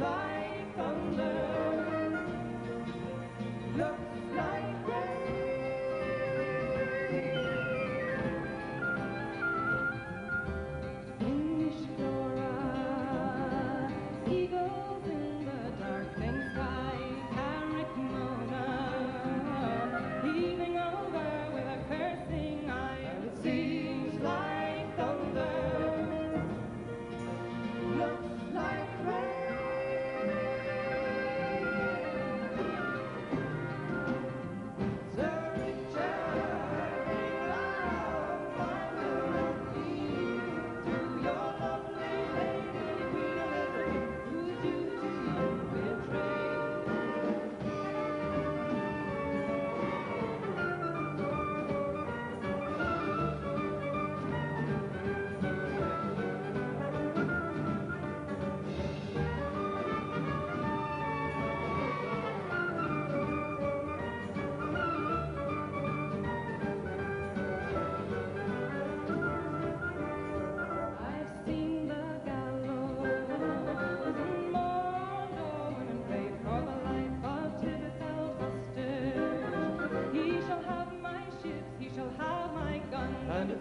like thunder. Looks like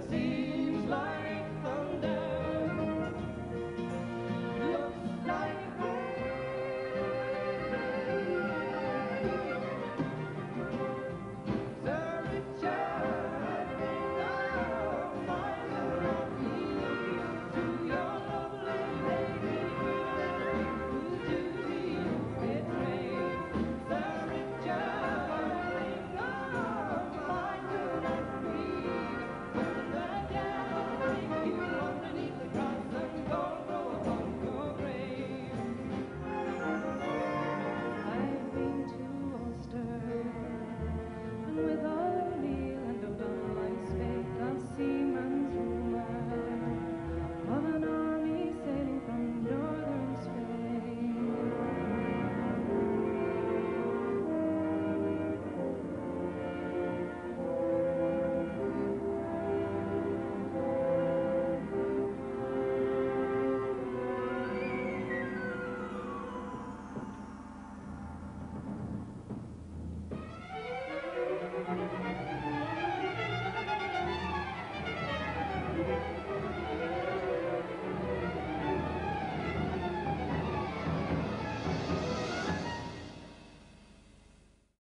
see.